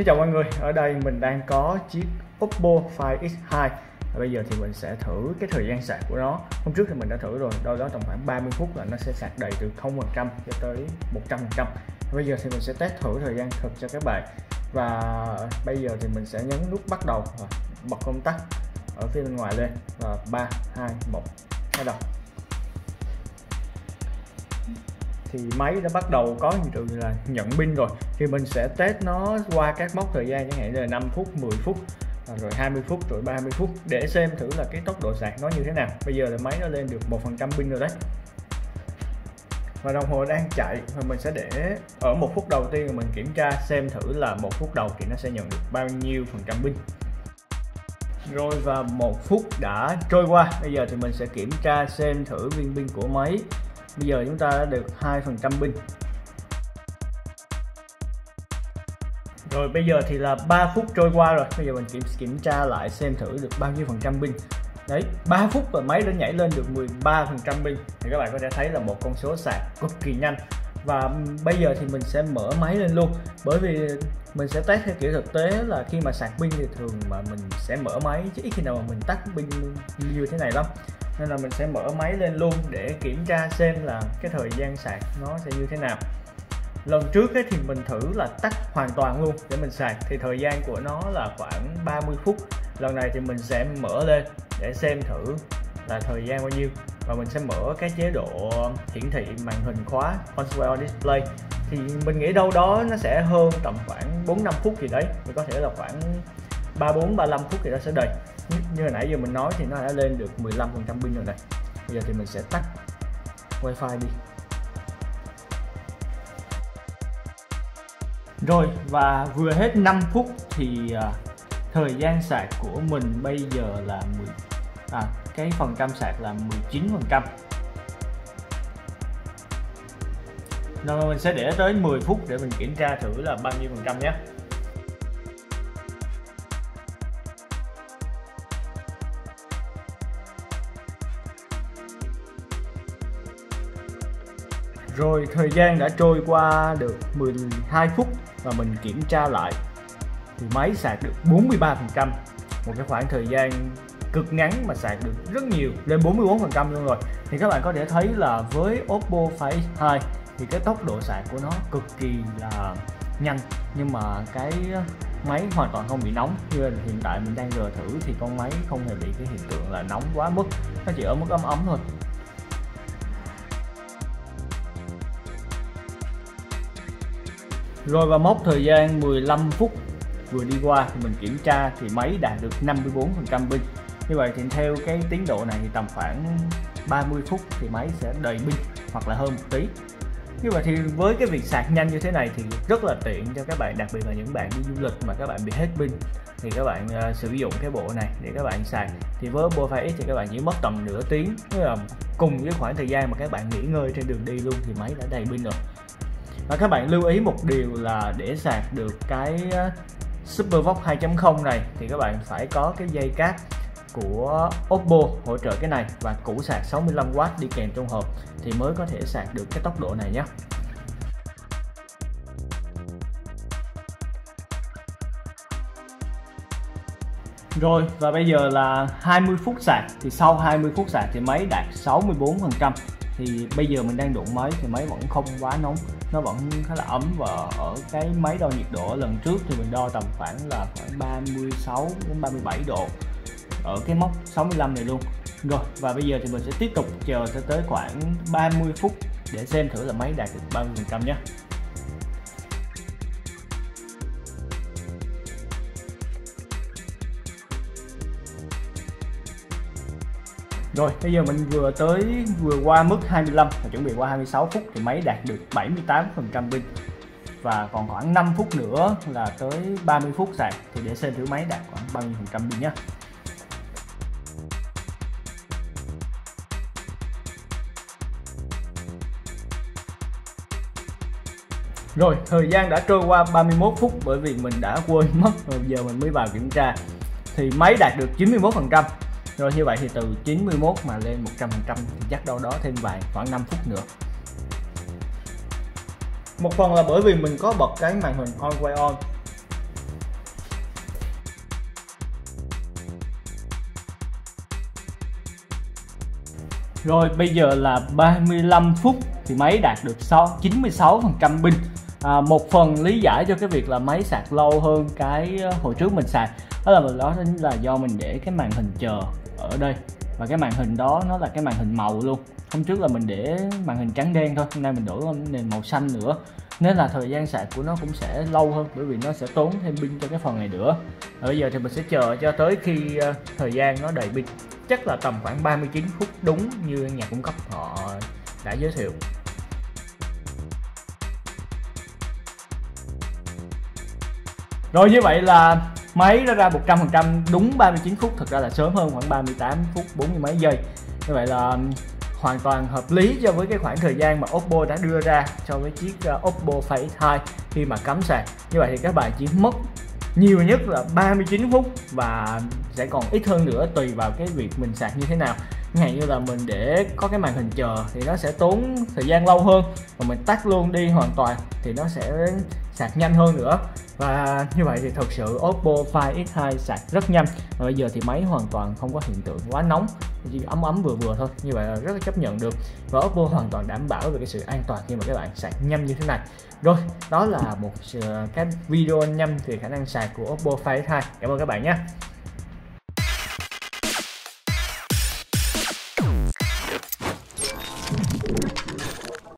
Xin chào mọi người, ở đây mình đang có chiếc Oppo Find X2 và bây giờ thì mình sẽ thử cái thời gian sạc của nó. Hôm trước thì mình đã thử rồi, đâu đó tầm khoảng 30 phút là nó sẽ sạc đầy từ 0% cho tới 100% Bây giờ thì mình sẽ test thử thời gian thực cho các bạn. Và bây giờ thì mình sẽ nhấn nút bắt đầu và bật công tắc ở phía bên ngoài lên. Và 3, 2, 1, bắt đầu. Thì máy đã bắt đầu có hiện tượng là nhận pin rồi. Thì mình sẽ test nó qua các mốc thời gian, chẳng hạn như là 5 phút 10 à, phút rồi 20 phút, rồi 30 phút để xem thử là cái tốc độ sạc nó như thế nào. Bây giờ là máy nó lên được một phần trăm pin rồi đấy. Và đồng hồ đang chạy và mình sẽ để ở một phút đầu tiên mình kiểm tra xem thử là một phút đầu thì nó sẽ nhận được bao nhiêu phần trăm pin. Rồi và một phút đã trôi qua. Bây giờ thì mình sẽ kiểm tra xem thử viên pin của máy bây giờ chúng ta đã được 2% pin. Rồi bây giờ thì là 3 phút trôi qua rồi. Bây giờ mình kiểm kiểm tra lại xem thử được bao nhiêu phần trăm pin. Đấy 3 phút và máy đã nhảy lên được 13 phần trăm pin. Thì các bạn có thể thấy là một con số sạc cực kỳ nhanh. Và bây giờ thì mình sẽ mở máy lên luôn. Bởi vì mình sẽ test theo kiểu thực tế là khi mà sạc pin thì thường mà mình sẽ mở máy, chứ ít khi nào mà mình tắt pin như thế này lắm nên là mình sẽ mở máy lên luôn để kiểm tra xem là cái thời gian sạc nó sẽ như thế nào. Lần trước ấy thì mình thử là tắt hoàn toàn luôn để mình sạc, thì thời gian của nó là khoảng 30 phút. Lần này thì mình sẽ mở lên để xem thử là thời gian bao nhiêu. Và mình sẽ mở cái chế độ hiển thị màn hình khóa on square display. Thì mình nghĩ đâu đó nó sẽ hơn tầm khoảng 4 5 phút gì đấy. Mình có thể là khoảng 34 35 phút thì nó sẽ đầy như hồi nãy giờ mình nói thì nó đã lên được 15 phần trăm pin rồi này. Bây giờ thì mình sẽ tắt wifi đi. Rồi và vừa hết 5 phút thì uh, thời gian sạc của mình bây giờ là 10 à cái phần trăm sạc là 19 phần trăm. Rồi mình sẽ để tới 10 phút để mình kiểm tra thử là bao nhiêu phần trăm nhé. Rồi thời gian đã trôi qua được 12 phút và mình kiểm tra lại thì máy sạc được 43% một cái khoảng thời gian cực ngắn mà sạc được rất nhiều, lên 44% luôn rồi. Thì các bạn có thể thấy là với Oppo Find X2 thì cái tốc độ sạc của nó cực kỳ là nhanh. Nhưng mà cái uh, máy hoàn toàn không bị nóng. Như là hiện tại mình đang rờ thử thì con máy không hề bị cái hiện tượng là nóng quá mức. Nó chỉ ở mức ấm ấm thôi. Rồi và mốc thời gian 15 phút vừa đi qua thì mình kiểm tra thì máy đạt được 54% pin. Như vậy thì theo cái tiến độ này thì tầm khoảng 30 phút thì máy sẽ đầy pin hoặc là hơn một tí. Như vậy thì với cái việc sạc nhanh như thế này thì rất là tiện cho các bạn đặc biệt là những bạn đi du lịch mà các bạn bị hết pin thì các bạn uh, sử dụng cái bộ này để các bạn sạc thì với Bofa X thì các bạn chỉ mất tầm nửa tiếng tức là cùng với khoảng thời gian mà các bạn nghỉ ngơi trên đường đi luôn thì máy đã đầy pin rồi và các bạn lưu ý một điều là để sạc được cái ờ, Supervox 2.0 này thì các bạn phải có cái dây cáp của Oppo hỗ trợ cái này và củ sạc 65W đi kèm trong hộp thì mới có thể sạc được cái tốc độ này nhé. Rồi, và bây giờ là 20 phút sạc thì sau 20 phút sạc thì máy đạt 64% thì bây giờ mình đang đụng máy thì máy vẫn không quá nóng. Nó vẫn khá là ấm và ở cái máy đo nhiệt độ lần trước thì mình đo tầm khoảng là khoảng 36 đến 37 độ ở cái mốc 65 này luôn. Rồi, và bây giờ thì mình sẽ tiếp tục chờ cho tới khoảng 30 phút để xem thử là máy đạt được bao nhiêu phần trăm nhé. Rồi, bây giờ mình vừa tới vừa qua mức 25 và chuẩn bị qua 26 phút thì máy đạt được 78% pin. Và còn khoảng 5 phút nữa là tới 30 phút sạc thì để xem thử máy đạt khoảng bao nhiêu phần trăm pin nhé. Rồi, thời gian đã trôi qua 31 phút bởi vì mình đã quên mất rồi giờ mình mới vào kiểm tra. Thì máy đạt được 91%, rồi như vậy thì từ 91 mà lên 100% thì chắc đâu đó thêm vài khoảng 5 phút nữa. Một phần là bởi vì mình có bật cái màn hình on quay on. Rồi bây giờ là 35 phút thì máy đạt được 6, 96% pin. À, Một phần lý giải cho cái việc là máy sạc lâu hơn cái ờ, hồi trước mình sạc. Đó là đó là do mình để cái màn hình chờ ở đây. Và cái màn hình đó nó là cái màn hình màu luôn. Hôm trước là mình để màn hình trắng đen thôi, hôm nay mình đổi lên nền màu xanh nữa. Nên là thời gian sạc của nó cũng sẽ lâu hơn, bởi vì nó sẽ tốn thêm pin cho cái phần này nữa. Và bây giờ thì mình sẽ chờ cho tới khi ờ, thời gian nó đầy pin. Chắc là tầm khoảng 39 phút đúng như nhà cung cấp họ đã giới thiệu. Rồi như vậy là máy nó ra 100% đúng 39 phút Thực ra là sớm hơn khoảng 38 phút 40 mấy giây. Như vậy là um, hoàn toàn hợp lý cho với cái khoảng thời gian mà Oppo đã đưa ra cho với chiếc uh, Oppo Find X2 khi mà cắm sạc. Như vậy thì các bạn chỉ mất nhiều nhất là 39 phút và sẽ còn ít hơn nữa tùy vào cái việc mình sạc như thế nào ngày như là mình để có cái màn hình chờ thì nó sẽ tốn thời gian lâu hơn và mình tắt luôn đi hoàn toàn thì nó sẽ sạc nhanh hơn nữa. Và như vậy thì thật sự Oppo Find X2 sạc rất nhanh và bây giờ thì máy hoàn toàn không có hiện tượng quá nóng, chỉ ấm ấm vừa vừa thôi. Như vậy là rất là chấp nhận được và Oppo hoàn toàn đảm bảo về cái sự an toàn khi mà các bạn sạc nhanh như thế này. Rồi, đó là một ờ, cái video nhanh về khả năng sạc của Oppo Find X2 cảm ơn các bạn nhé.